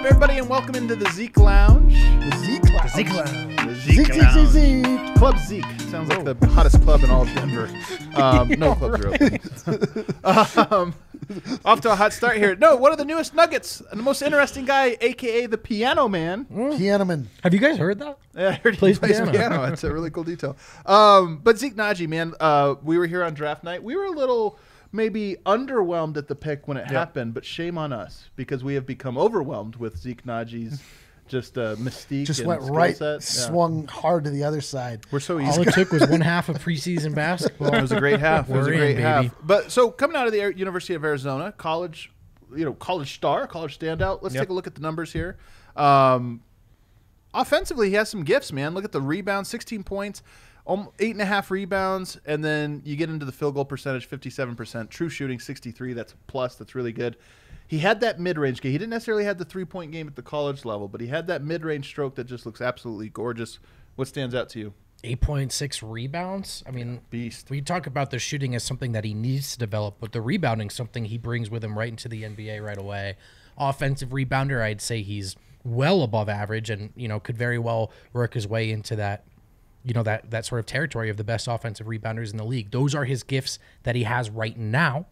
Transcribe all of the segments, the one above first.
up, everybody, and welcome into the Zeke Lounge. The Zeke Lounge. Zeke Lounge. The Zeke, Zeke, Zeke, Zeke. Club Zeke. Sounds like the hottest club in all of Denver. Um, no clubs are open. um, off to a hot start here. No, one of the newest Nuggets, and the most interesting guy, aka the Piano Man. Piano Man. Have you guys heard that? Yeah, I heard he Plays plays piano. piano. It's a really cool detail. Um, but Zeke Nnaji, man, uh, we were here on draft night. We were a little maybe underwhelmed at the pick when it happened, but shame on us because we have become overwhelmed with Zeke Nnaji's just uh, mystique. Just and went skill right, set. Yeah. swung hard to the other side. We're so easy. All it took was one half of preseason basketball. It was a great half. It was a We're great in, half. baby. But so coming out of the University of Arizona, college, you know, college star, college standout. Let's Yep. take a look at the numbers here. Um, offensively, he has some gifts, man. Look at the rebound, sixteen points, eight and a half rebounds, and then you get into the field goal percentage: fifty-seven percent. True shooting: sixty-three. That's plus. That's really good. He had that mid-range game. He didn't necessarily have the three-point game at the college level, but he had that mid-range stroke that just looks absolutely gorgeous. What stands out to you? 8.6 rebounds. I mean, Beast. we talk about the shooting as something that he needs to develop, but the rebounding something he brings with him right into the NBA right away. Offensive rebounder, I'd say he's well above average and, you know, could very well work his way into that you know that that sort of territory of the best offensive rebounders in the league. Those are his gifts that he has right now.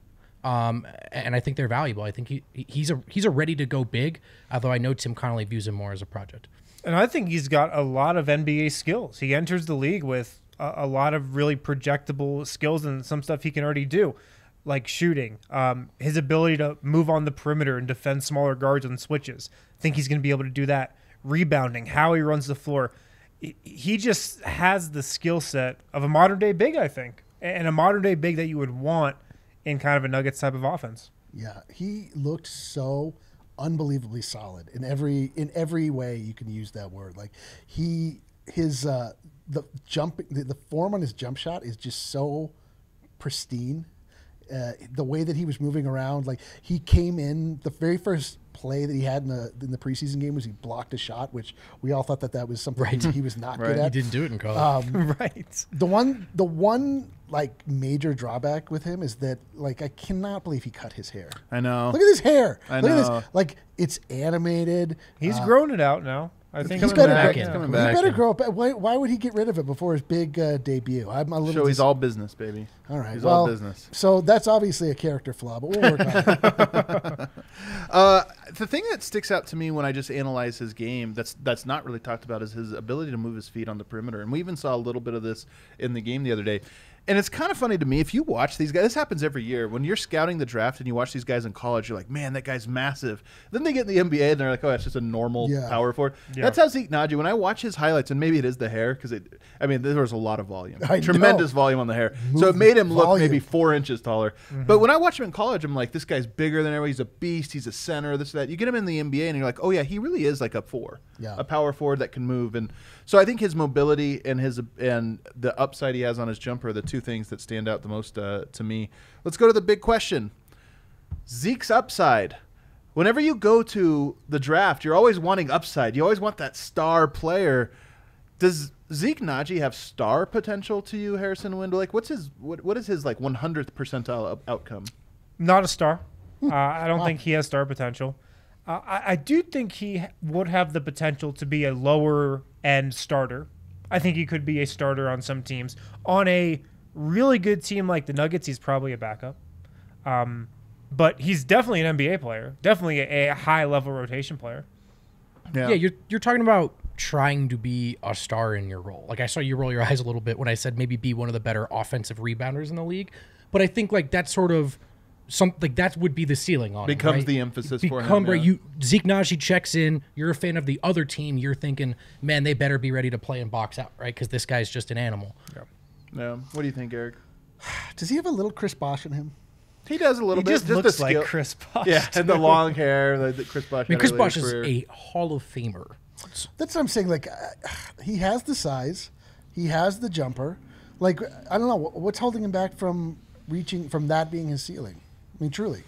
Um, and I think they're valuable. I think he he's a he's a ready to go big, although I know Tim Connelly views him more as a project. And I think he's got a lot of NBA skills. He enters the league with a, a lot of really projectable skills and some stuff he can already do, like shooting, um, his ability to move on the perimeter and defend smaller guards on switches. I think he's going to be able to do that. Rebounding, how he runs the floor. He- just has the skill set of a modern day big, I think, and a modern day big that you would want in kind of a Nuggets type of offense. Yeah, he looked so unbelievably solid in every in every way you can use that word. Like he his uh the jump the, the form on his jump shot is just so pristine. Uh, the way that he was moving around, like he came in the very first play that he had in the in the preseason game was he blocked a shot, which we all thought that that was something he, he was not Right. good He at. He didn't do it in college. right. The one, the one like major drawback with him is that like I cannot believe he cut his hair. I know. Look at his hair. I Look at know. this. Like it's animated. He's Uh, grown it out now. I think He's coming better. back grow- in. he Coming back better grow up. Why, why would he get rid of it before his big uh, debut? I'm a little. Show he's all business, baby. all right. He's well, all business. So that's obviously a character flaw, but we'll work on it. Uh, the thing that sticks out to me when I just analyze his game that's that's not really talked about is his ability to move his feet on the perimeter, and we even saw a little bit of this in the game the other day. And it's kind of funny to me if you watch these guys. This happens every year when you're scouting the draft and you watch these guys in college. You're like, man, that guy's massive. Then they get in the NBA and they're like, oh, that's just a normal Yeah. power forward. Yeah. That's how Zeke Nnaji. When I watch his highlights, and maybe it is the hair because it. I mean, there was a lot of volume, I know. tremendous volume on the hair. so it made him look volume. maybe four inches taller. Mm-hmm. But when I watch him in college, I'm like, this guy's bigger than everybody. He's a beast. He's a center. This that. You get him in the NBA, and you're like, oh yeah, he really is like a four, Yeah. a power forward that can move. And so I think his mobility and his and the upside he has on his jumper are the two things that stand out the most uh, to me. Let's go to the big question: Zeke's upside. Whenever you go to the draft, you're always wanting upside. You always want that star player. Does Zeke Nnaji have star potential to you, Harrison Wendell? Like, what's his what, what is his like 100th percentile out- outcome? Not a star. Uh, I don't think he has star potential. Uh, I, I do think he would have the potential to be a lower end starter. I think he could be a starter on some teams. On a really good team like the Nuggets, he's probably a backup. Um, but he's definitely an NBA player, definitely a, a high level rotation player. Yeah. Yeah, you're you're talking about trying to be a star in your role. Like I saw you roll your eyes a little bit when I said maybe be one of the better offensive rebounders in the league. But I think like that sort of some like that would be the ceiling on him, Becomes right? the emphasis for him, Become right. yeah. You Zeke Nnaji checks in. You're a fan of the other team. You're thinking, man, they better be ready to play and box out, right? Because this guy's just an animal. Yeah. What do you think, Eric? Does he have a little Chris Bosh in him? He does a little He bit. just the looks like Chris Bosh. Yeah, and the long hair, the, the Chris Bosh. I mean, Chris earlier Bosh is career. a Hall of Famer. That's what I'm saying. Like, uh, he has the size, he has the jumper. Like, I don't know what's holding him back from reaching from that being his ceiling. I mean, truly.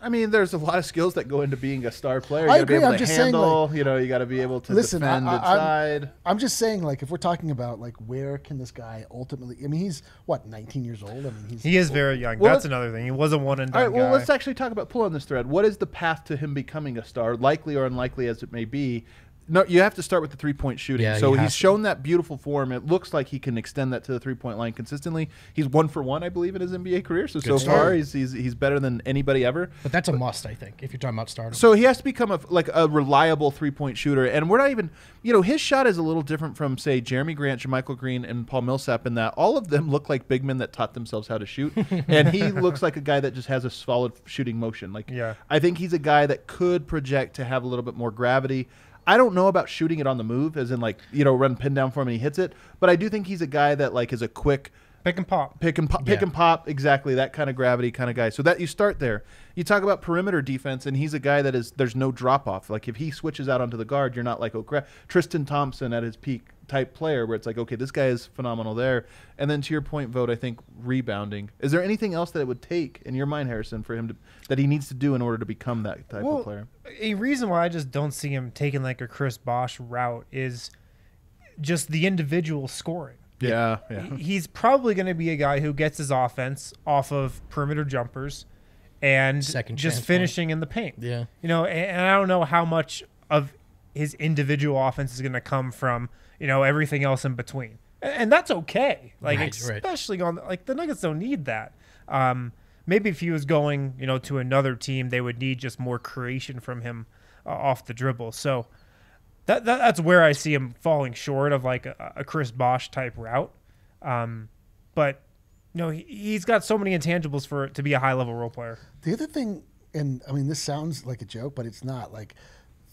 I mean, there's a lot of skills that go into being a star player. You I gotta be agree, able I'm to just saying, handle. you know, you got to be able to Listen, I- defend I- inside. I'm just saying, like, if we're talking about like where can this guy ultimately? I mean, he's what 19 years old. I mean, he's He is very young. Well, That's another thing. He was a one and All done right, well, guy. let's actually talk about pull on this thread. What is the path to him becoming a star, likely or unlikely as it may be? No, you have to start with the three point shooting. Yeah, so he's to. shown that beautiful form. It looks like he can extend that to the three point line consistently. He's one for one, I believe, in his NBA career. So so start. far, he's, he's he's better than anybody ever. But that's a must, I think, if you're talking about stardom. So he has to become a like a reliable three point shooter, and we're not even, you know, his shot is a little different from say Jerami Grant, JaMychal Green, and Paul Millsap in that all of them look like big men that taught themselves how to shoot, and he looks like a guy that just has a solid shooting motion. Like, Yeah. I think he's a guy that could project to have a little bit more gravity. I don't know about shooting it on the move, as in like you know run pin down for him and he hits it, but I do think he's a guy that like is a quick Pick and pop. pick and pop, pick Yeah. and pop, exactly that kind of gravity kind of guy. So that you start there. You talk about perimeter defense, and he's a guy that is there's no drop off. Like if he switches out onto the guard, you're not like oh crap. Tristan Thompson at his peak type player, where it's like okay, this guy is phenomenal there. And then to your point, Vogt. I think rebounding. Is there anything else that it would take in your mind, Harrison, for him to that he needs to do in order to become that type Well, of player? a reason why I just don't see him taking like a Chris Bosh route is just the individual scoring. Yeah, yeah. He's probably going to be a guy who gets his offense off of perimeter jumpers and Second just finishing in the paint. Yeah. You know, and, I don't know how much of his individual offense is going to come from, you know, everything else in between. And, and that's okay. Like Right, right. especially on like the Nuggets don't need that. Um maybe if he was going, you know, to another team, they would need just more creation from him uh, off the dribble. So that, that that's where I see him falling short of like a, a Chris Bosh type route. Um, but no, he, he's got so many intangibles for it to be a high level role player. The other thing, and I mean, this sounds like a joke, but it's not. Like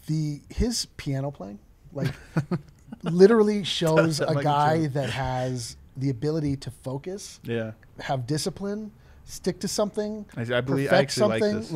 the his piano playing, like literally shows a like a guy joke. that has the ability to focus, Yeah. have discipline, stick to something. I- I believe- I perfect actually like something. this. Yep.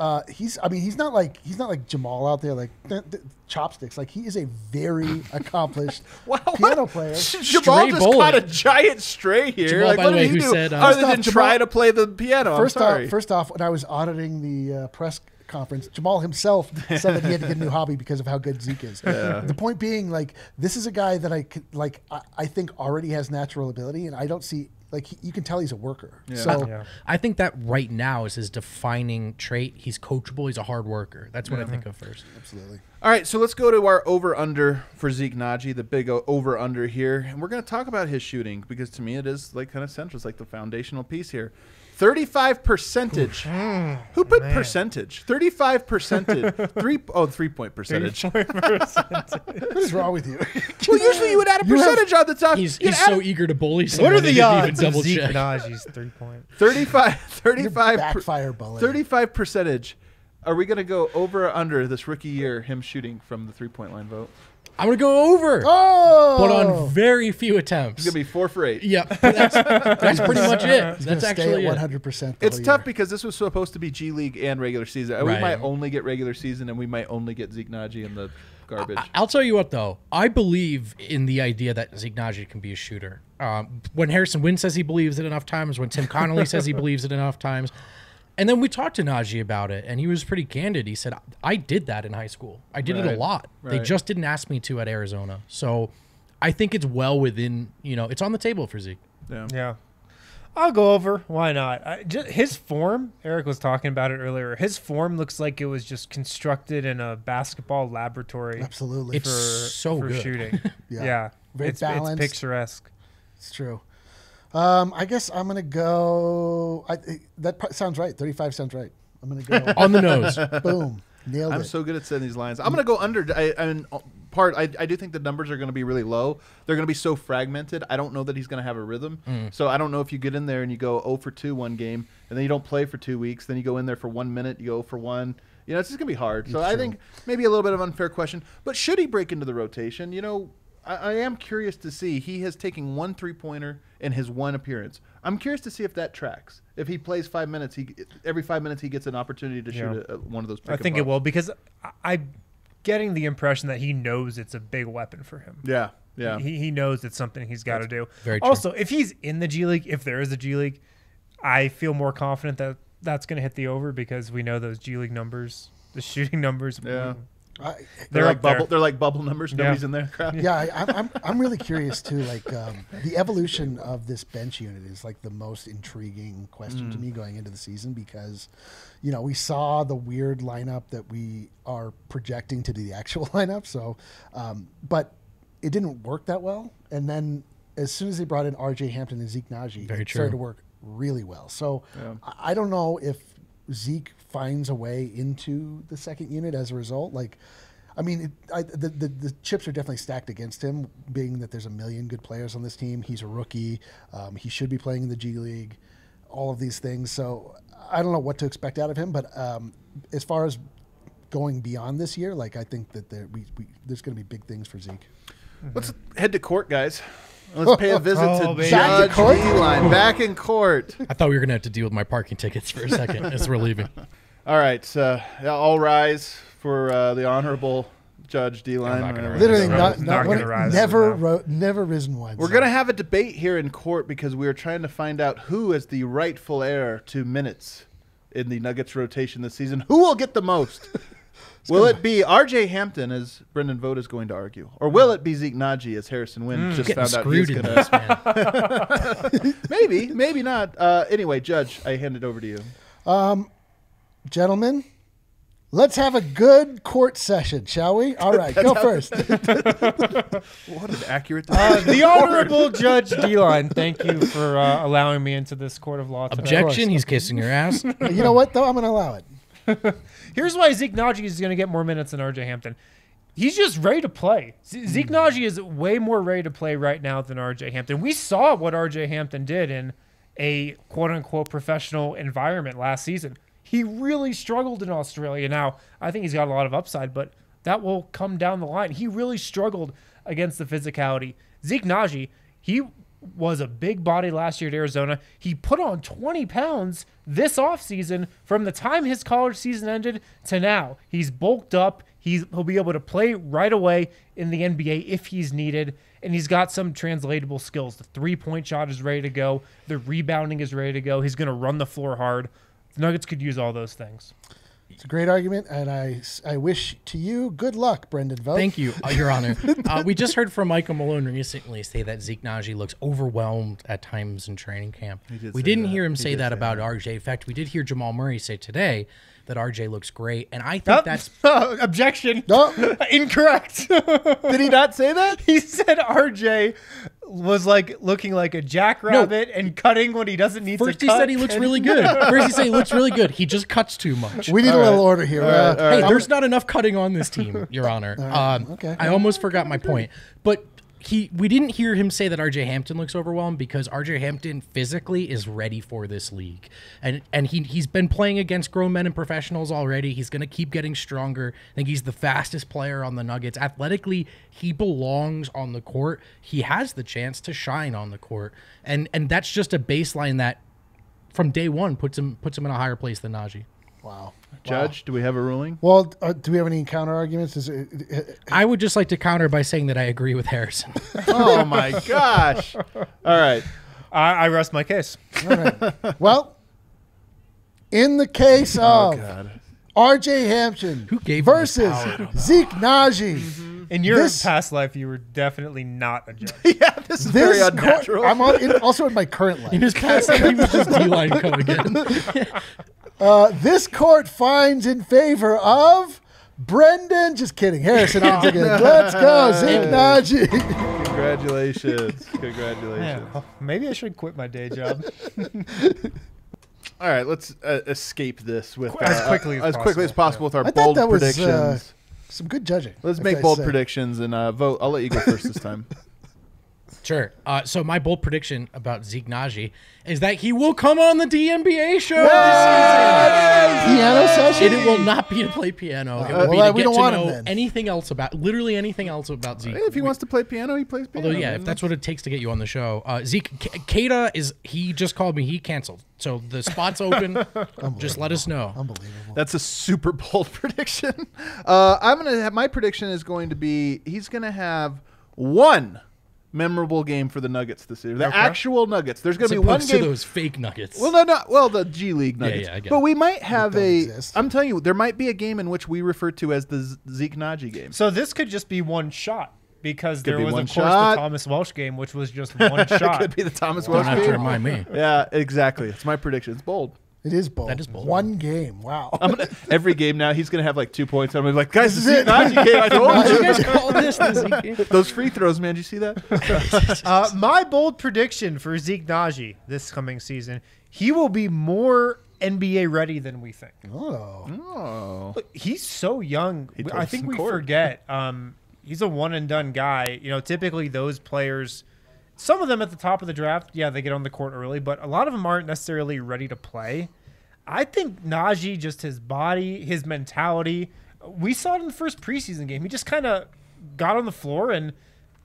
Like uh, he's, I mean, he's not like he's not like Jamal out there like th- th- chopsticks. Like he is a very accomplished Wow, piano what? player. Jamal Stray just bowling. caught a giant stray here. Jamal, like, by what the did way, he who do said, uh, other First than off, try to play the piano? First I'm sorry. off, first off, when I was auditing the uh, press conference, Jamal himself said that he had to get a new hobby because of how good Zeke is. The point being, like, this is a guy that I like, I, I think already has natural ability, and I don't see, like, he, you can tell he's a worker. Yeah. So Yeah. I think that right now is his defining trait. He's coachable. He's a hard worker. That's what I think of first. absolutely. All right, so let's go to our over under for Zeke Nnaji, the big over under here, and we're going to talk about his shooting because to me it is like kind of central. It's like the foundational piece here. Thirty-five percentage. Who put percentage? Thirty-five percentage. Three oh three point percentage. What is wrong with you? well, usually you would add a You have- percentage on the top. He's, You'd he's add so a- eager to bully someone. What are he the didn't even odds of double Zeke check. Minaji's three point? 35 35 per- backfire bullet. 35 percentage. Are we going to go over or under this rookie year him shooting from the three-point line Vogt? I'm gonna go over, Oh! but on very few attempts. It's going to be 4 for 8. yeah, that's, that's pretty much it. He's That's stay actually at 100%. It's whole tough year. because this was supposed to be G League and regular season. We might only get regular season and we might only get Zeke Nnaji in the garbage. I'll tell you what, though. I believe in the idea that Zeke Nnaji can be a shooter. Um, when Harrison Wind says he believes it enough times, when Tim Connelly says he believes it enough times, and then we talked to Nnaji about it, and he was pretty candid. He said, "I did that in high school. I did it a lot. They just didn't ask me to at Arizona. So I think it's well within. You know, it's on the table for Zeke. yeah. Yeah. I'll go over. Why not? I, just, his form, Eric was talking about it earlier. His form looks like it was just constructed in a basketball laboratory Absolutely. It's for, so for good. shooting. Yeah. yeah. Very it's, balanced. It's picturesque. It's true. Um, I guess I'm gonna go. I, that pro- sounds right. 35 sounds right. I'm gonna go. On the nose. boom, nailed I'm it. so good at setting these lines. I'm going to go under. I, I mean, part. I, I do think the numbers are going to be really low. They're going to be so fragmented. I don't know that he's going to have a rhythm. So I don't know if you get in there and you go 0 for 2 one game, and then you don't play for two weeks. Then you go in there for one minute, you go 0 for one. You know, it's just going to be hard. So I think maybe a little bit of unfair question. But should he break into the rotation? You know, I, I am curious to see. He has taken one three pointer in his one appearance. I'm curious to see if that tracks. If he plays five minutes, he every five minutes he gets an opportunity to Yeah. shoot a, a, one of those. I think it will because I, I'm getting the impression that he knows it's a big weapon for him. Yeah, yeah. He, he knows it's something he's got to do. very true. Also, if he's in the G League, if there is a G League, I feel more confident that that's going to hit the over because we know those G League numbers, the shooting numbers. Yeah. I, They're, They're like up there. bubble. They're like bubble numbers. Yeah. Nobody's in there. Crap. yeah, I, I'm, I'm I'm really curious too. Like um, the evolution of this bench unit is like the most intriguing question to me going into the season because, you know, we saw the weird lineup that we are projecting to do the actual lineup. So, um, but it didn't work that well. And then as soon as they brought in R.J. Hampton and Zeke Nnaji, Very it started to work really well. So Yeah. I I don't know if Zeke finds a way into the second unit as a result. Like, I mean, it, I, the, the the chips are definitely stacked against him, being that there's a million good players on this team. He's a rookie. Um, he should be playing in the G League. All of these things. So I don't know what to expect out of him. But um, as far as going beyond this year, like I think that there, we, we, there's going to be big things for Zeke. Let's head to court, guys. Let's pay a visit Oh, to baby. Back in Judge court? D-Line. Back in court. I thought we were gonna have to deal with my parking tickets for a second as we're leaving. All right. so Uh, all rise for uh, the honorable Judge D-Line. Not gonna Uh, rise. Literally, not- not, not not, gonna one- rise never now. ro- never risen once. We're going to have a debate here in court because we are trying to find out who is the rightful heir to minutes in the Nuggets rotation this season. Who will get the most? Will it be R.J. Hampton, as Brendan Vogt is going to argue, or will it be Zeke Nnaji, as Harrison Wind just found out he's going to? maybe, maybe not. Uh, anyway, Judge, I hand it over to you. Gentlemen, let's have a good court session, shall we? All right, go first. What an accurate. Uh, the honorable Judge D-Line, thank you for uh, allowing me into this court of law tonight. Objection. He's kissing your ass. you know what, though? I'm going to allow it. Here's why Zeke Nnaji is going to get more minutes than RJ Hampton. He's just ready to play. Z- hmm. Zeke Nnaji is way more ready to play right now than RJ Hampton. We saw what RJ Hampton did in a quote unquote professional environment last season. He really struggled in Australia. Now, I think he's got a lot of upside, but that will come down the line. He really struggled against the physicality. Zeke Nnaji, he was a big body last year at Arizona. He put on 20 pounds this offseason from the time his college season ended to now. He's bulked up. He's, he'll be able to play right away in the NBA if he's needed. And he's got some translatable skills. The three point shot is ready to go, the rebounding is ready to go. He's going to run the floor hard. The Nuggets could use all those things. It's a great argument, and I, I wish to you good luck, Brendan Vogt. Thank you, uh, Your Honor. Uh, we just heard from Michael Malone recently say that Zeke Nnaji looks overwhelmed at times in training camp. did we didn't that. hear him He say that say about that. RJ. In fact, we did hear Jamal Murray say today that RJ looks great, and I think that's objection. No. Incorrect. Did he not say that? he said RJ was like looking like a jackrabbit and cutting when he doesn't need first to he cut. said he looks really good. First he said he looks really good. He just cuts too much. We need a little order here. Uh, Hey, there's not enough cutting on this team, Your Honor. Um, okay. I almost forgot my point, but he we didn't hear him say that RJ Hampton looks overwhelmed because RJ Hampton physically is ready for this league, and and he he's been playing against grown men and professionals already. He's gonna keep getting stronger. I think he's the fastest player on the Nuggets. Athletically, he belongs on the court. He has the chance to shine on the court, and and that's just a baseline that from day one puts him puts him in a higher place than Nnaji. Wow. Judge, do we have a ruling? Well, uh, do we have any counter arguments? Is it, uh, I would just like to counter by saying that I agree with Harrison. oh my gosh! All right. I, I rest my case. all right. well, in the case Oh of God. R.J. Hampton Who gave him this versus power? Zeke Nnaji, In your This- past life, you were definitely not a judge. Yeah, this is very this court, unnatural. I'm on, in, also in my current life. In his past life, he was just D-line co again. Uh, this court finds in favor of Brendan. Just kidding, Harrison. I'm taking it. Let's go, Zeke Nnaji. Congratulations. Congratulations. Yeah, maybe I should quit my day job. All right, let's uh, escape this with As uh, quickly as as quickly as possible possible, with our I bold that was, predictions. uh, Some good judging. Let's make I bold say. predictions and uh, Vogt. I'll let you go first this time. Sure. Uh, so my bold prediction about Zeke Nnaji is that he will come on the DNBA show Piano this season. session. And it will not be to play piano. It will well, be uh, to we get don't to want know then. anything else about, literally anything else about Zeke. if he wants to play piano, he plays piano. Although, yeah, if that's what it takes to get you on the show. Uh, Zeke, K- Kata is, he just called me. He canceled. So the spot's open. just let us know. Unbelievable. That's a super bold prediction. Uh, I'm gonna have my prediction is going to be he's gonna have one memorable game for the Nuggets this year. The Okay. actual Nuggets. There's going to be one opposed to those fake nuggets. Well, no, not well the G League Nuggets. yeah, I get but it. we might have don't a. exist. am telling you, there might be a game in which we refer to as the Z- Zeke Nnaji game. So this could just be one shot because there be was one of course shot. the Thomas Welsh game, which was just one shot. Could be the Thomas Don't Welsh have to game. remind me. Yeah, exactly. It's my prediction. It's bold. It is bold. That is bold. One game. Wow. I'm gonna, every game now, he's gonna have like two points. I'm gonna be like, guys, This this is is it. Nnaji game. I told you you. guys call this the Zeke game? Those free throws, man. Did you see that? Uh, my bold prediction for Zeke Nnaji this coming season, he will be more NBA ready than we think. oh. Oh, He's so young. He I think we court. forget. Um, he's a one and done guy. You know, typically those players, some of them at the top of the draft, yeah, they get on the court early, but a lot of them aren't necessarily ready to play. I think Nnaji, just his body, his mentality, we saw it in the first preseason game. He just kind of got on the floor and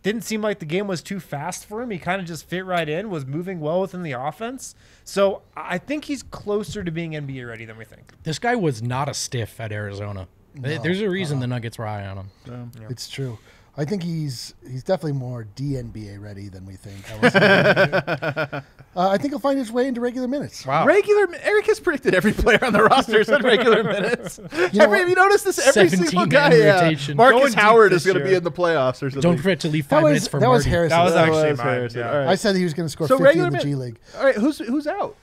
didn't seem like the game was too fast for him. He kind of just fit right in, was moving well within the offense. So I think he's closer to being NBA ready than we think. This guy was not a stiff at Arizona. There's a reason the Nuggets were high on him. It's true. I think he's he's definitely more DNBA ready than we think. I, uh, I think he'll find his way into regular minutes. Wow. regular. Eric has predicted every player on the roster is in regular minutes. know every, have you noticed this? Every single guy. Yeah. Marcus Going Howard is going to be in the playoffs or something. Don't forget to leave five was minutes for that was Marty. Harrison. That was That actually was mine, Harrison. yeah. All right. I said he was going to score So 50 regular in the min- G League. All right, who's who's out?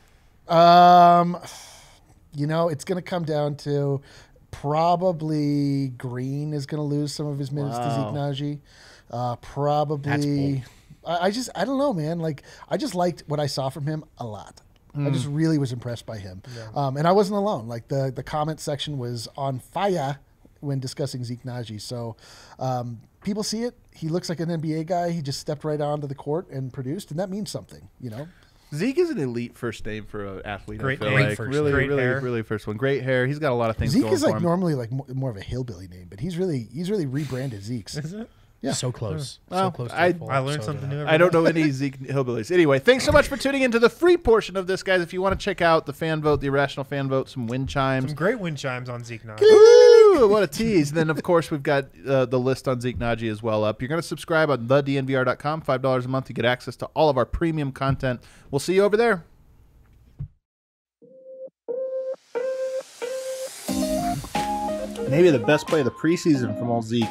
Um, you know, it's going to come down to probably Green is going to lose some of his minutes Wow. to Zeke Nnaji. Uh, probably. I, I just I don't know, man. Like I just liked what I saw from him a lot. I just really was impressed by him, um, and I wasn't alone. Like the the comment section was on fire when discussing Zeke Nnaji. So um, people see it. He looks like an NBA guy. He just stepped right onto the court and produced, and that means something. You know. Zeke is an elite first name for an athlete. Great I feel name. like First really, name. Great really, hair. really first one. Great hair. He's got a lot of things Zeke going is for like him. normally like mo- more of a hillbilly name, but he's really he's really rebranded Zeke's. Is it? Yeah. So close. Hmm. Well, so close. To I- a full I learned episode something new. that. I don't know any Zeke hillbillies. Anyway, thanks so much for tuning into the free portion of this, guys. If you want to check out the fan vote, the irrational fan vote, some wind chimes. Some great wind chimes on Zeke Nnaji. Woo, what a tease. then, of course, we've got uh, the list on Zeke Nnaji as well up. You're going to subscribe on thednvr.com, $5 a month. You get access to all of our premium content. We'll see you over there. Maybe the best play of the preseason from old Zeke.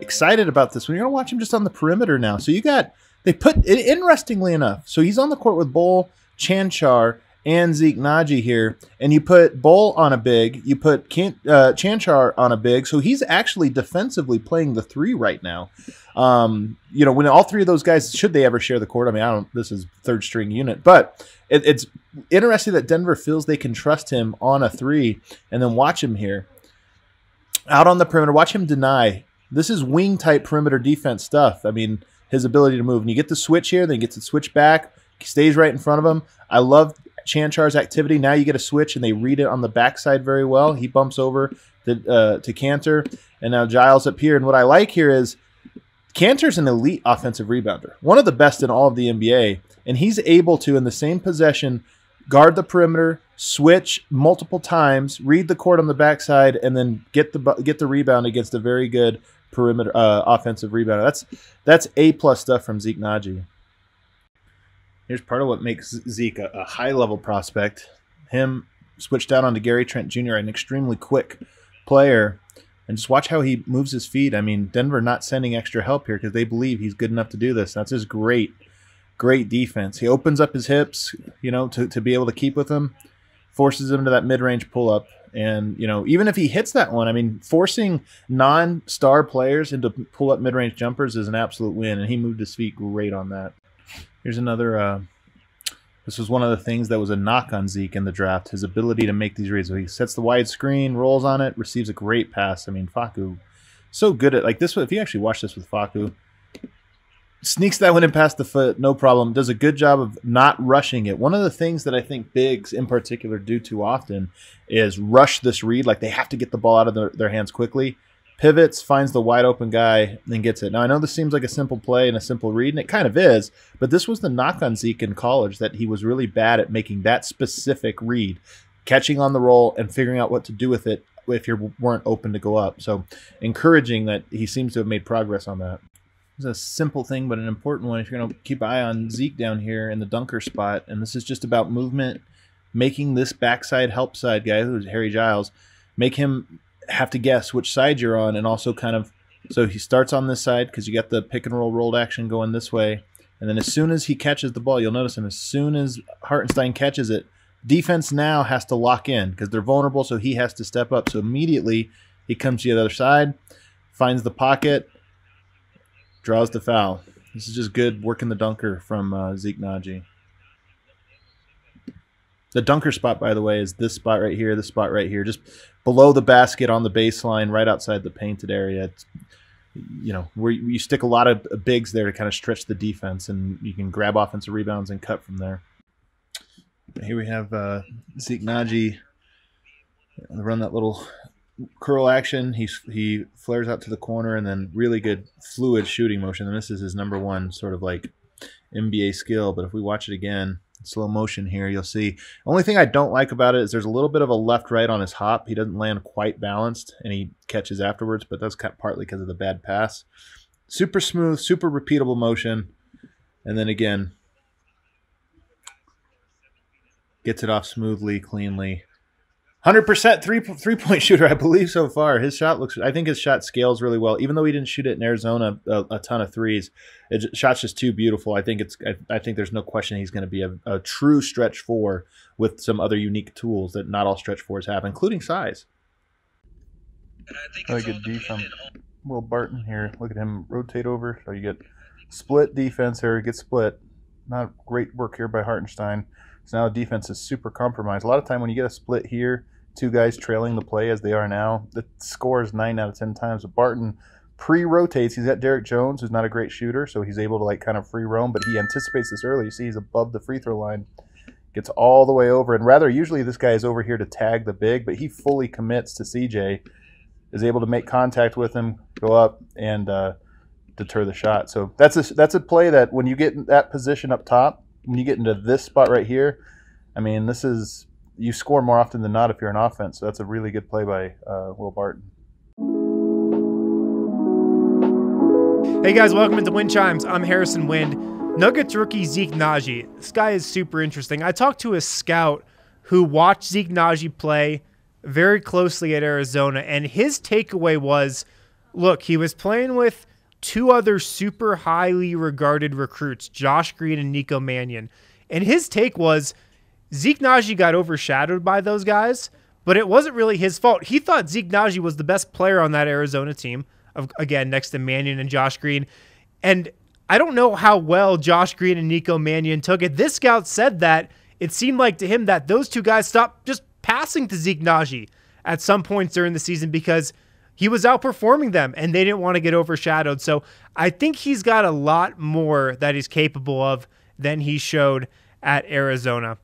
Excited about this one. You're going to watch him just on the perimeter now. So you got, they put, it interestingly enough, so he's on the court with Bol, Cancar, and Zeke Nnaji here, and you put Bol on a big, you put Can- uh, Cancar on a big, so he's actually defensively playing the three right now. Um, you know, when all three of those guys, should they ever share the court? I mean, I don't. This is third string unit, but it, it's interesting that Denver feels they can trust him on a three, and then watch him here out on the perimeter. Watch him deny. This is wing type perimeter defense stuff. I mean, his ability to move, and you get the switch here, then he gets the switch back, stays right in front of him. I love Cancar's activity. Now you get a switch, and they read it on the backside very well. He bumps over to, uh, to Kanter, and now Giles up here. And what I like here is Kanter's an elite offensive rebounder, one of the best in all of the NBA, and he's able to, in the same possession, guard the perimeter, switch multiple times, read the court on the backside, and then get the get the rebound against a very good perimeter uh, offensive rebounder. That's that's a plus stuff from Zeke Nnaji. Here's part of what makes Zeke a, a high level prospect. Him switched down onto Gary Trent Jr., an extremely quick player. And just watch how he moves his feet. I mean, Denver not sending extra help here because they believe he's good enough to do this. That's his great, great defense. He opens up his hips, you know, to, to be able to keep with him, forces him to that mid range pull up. And, you know, even if he hits that one, I mean, forcing non star players into pull up mid range jumpers is an absolute win. And he moved his feet great on that. Here's another. Uh, this was one of the things that was a knock on Zeke in the draft, his ability to make these reads. So he sets the wide screen, rolls on it, receives a great pass. I mean, Facu, so good at like this. If you actually watch this with Facu, sneaks that one in past the foot, no problem. Does a good job of not rushing it. One of the things that I think bigs in particular do too often is rush this read. Like they have to get the ball out of their, their hands quickly. Pivots, finds the wide open guy, and gets it. Now I know this seems like a simple play and a simple read, and it kind of is, but this was the knock on Zeke in college that he was really bad at making that specific read, catching on the roll and figuring out what to do with it if you weren't open to go up. So encouraging that he seems to have made progress on that. It's a simple thing, but an important one if you're going to keep eye on Zeke down here in the dunker spot. And this is just about movement, making this backside help side guy, who's Harry Giles, make him have to guess which side you're on, and also kind of. So he starts on this side because you got the pick and roll rolled action going this way. And then as soon as he catches the ball, you'll notice him, as soon as Hartenstein catches it, defense now has to lock in because they're vulnerable, so he has to step up. So immediately he comes to the other side, finds the pocket, draws the foul. This is just good working the dunker from uh, Zeke Nnaji. The dunker spot, by the way, is this spot right here, this spot right here, just below the basket on the baseline, right outside the painted area. It's, you know, where you stick a lot of bigs there to kind of stretch the defense, and you can grab offensive rebounds and cut from there. Here we have uh, Zeke Nnaji run that little curl action. He he flares out to the corner and then really good fluid shooting motion. And this is his number one sort of like NBA skill. But if we watch it again, slow motion here, you'll see. Only thing I don't like about it is there's a little bit of a left right on his hop. He doesn't land quite balanced, and he catches afterwards. But that's partly because of the bad pass. Super smooth, super repeatable motion, and then again gets it off smoothly, cleanly. 100% three three point shooter, I believe so far. His shot looks. I think his shot scales really well, even though he didn't shoot it in Arizona a, a ton of threes. It shot's just too beautiful. I think it's. I, I think there's no question he's going to be a, a, true stretch four with some other unique tools that not all stretch fours have, including size. Really good D from Will Barton here. Look at him rotate over. So you get split defense here. Get split. Not great work here by Hartenstein. So now the defense is super compromised. A lot of time when you get a split here, two guys trailing the play as they are now, the score is nine out of ten times. But Barton pre-rotates. He's got Derrick Jones, who's not a great shooter, so he's able to like kind of free roam, but he anticipates this early. You see, he's above the free throw line, gets all the way over, and rather usually this guy is over here to tag the big, but he fully commits to CJ, is able to make contact with him, go up and uh, deter the shot. So that's a that's a play that when you get in that position up top when you get into this spot right here, I mean, this is you score more often than not if you're an offense. So that's a really good play by uh, Will Barton. Hey guys, welcome into Wind Chimes. I'm Harrison Wind. Nuggets rookie Zeke Nnaji. This guy is super interesting. I talked to a scout who watched Zeke Nnaji play very closely at Arizona, and his takeaway was look, he was playing with two other super highly regarded recruits, Josh Green and Nico Mannion. And his take was Zeke Nnaji got overshadowed by those guys, but it wasn't really his fault. He thought Zeke Nnaji was the best player on that Arizona team, of, again, next to Mannion and Josh Green. And I don't know how well Josh Green and Nico Mannion took it. This scout said that it seemed like to him that those two guys stopped just passing to Zeke Nnaji at some points during the season because – he was outperforming them and they didn't want to get overshadowed. So I think he's got a lot more that he's capable of than he showed at Arizona.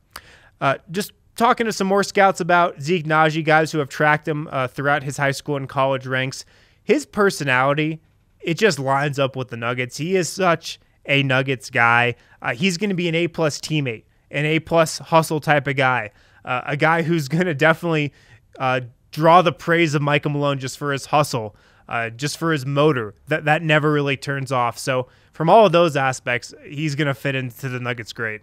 Uh, just talking to some more scouts about Zeke Nnaji, guys who have tracked him uh, throughout his high school and college ranks. His personality, it just lines up with the Nuggets. He is such a Nuggets guy. Uh, he's going to be an A plus teammate, an A plus hustle type of guy, uh, a guy who's going to definitely uh, draw the praise of Michael Malone just for his hustle, uh, just for his motor. That that never really turns off. So from all of those aspects, he's gonna fit into the Nuggets great.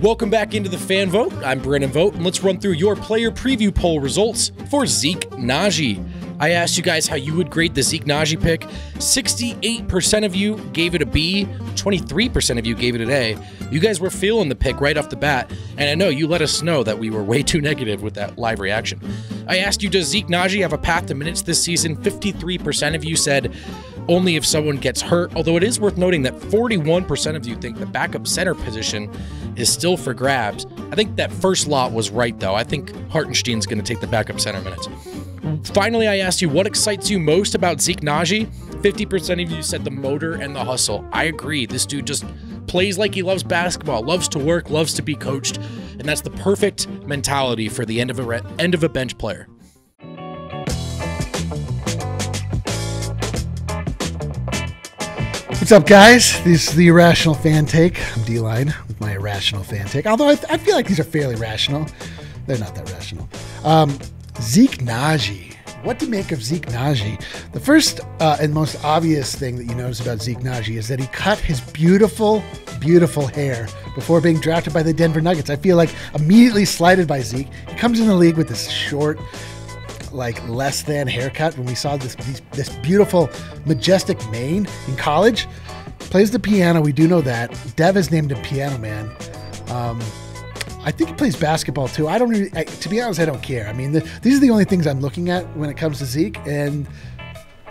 Welcome back into the fan vote. I'm Brendan Vogt, and let's run through your player preview poll results for Zeke Nnaji. I asked you guys how you would grade the Zeke Nnaji pick. 68% of you gave it a B, 23% of you gave it an A. You guys were feeling the pick right off the bat, and I know you let us know that we were way too negative with that live reaction. I asked you, does Zeke Nnaji have a path to minutes this season? 53% of you said only if someone gets hurt, although it is worth noting that 41% of you think the backup center position is still for grabs. I think that first lot was right, though. I think Hartenstein's going to take the backup center minutes. Finally, I asked you what excites you most about Zeke Nnaji. 50% of you said the motor and the hustle. I agree. This dude just plays like he loves basketball, loves to work, loves to be coached, and that's the perfect mentality for the end of a end of a bench player. What's up, guys? This is the Irrational Fan Take. I'm D-Line with my Irrational Fan Take. Although I, I feel like these are fairly rational. They're not that rational. Um, Zeke Nnaji. what to make of Zeke Nnaji. The first uh, and most obvious thing that you notice about Zeke Nnaji is that he cut his beautiful, beautiful hair before being drafted by the Denver Nuggets. I feel like immediately slighted by Zeke. He comes in the league with this short, like less than haircut. When we saw this these, this beautiful, majestic mane in college, plays the piano. We do know that. Dev has named him Piano Man. Um, I think he plays basketball too. I don't really, I, to be honest, I don't care. I mean, the, these are the only things I'm looking at when it comes to Zeke. And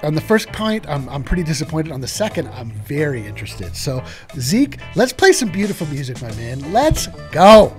on the first point, I'm, I'm pretty disappointed. On the second, I'm very interested. So, Zeke, let's play some beautiful music, my man. Let's go.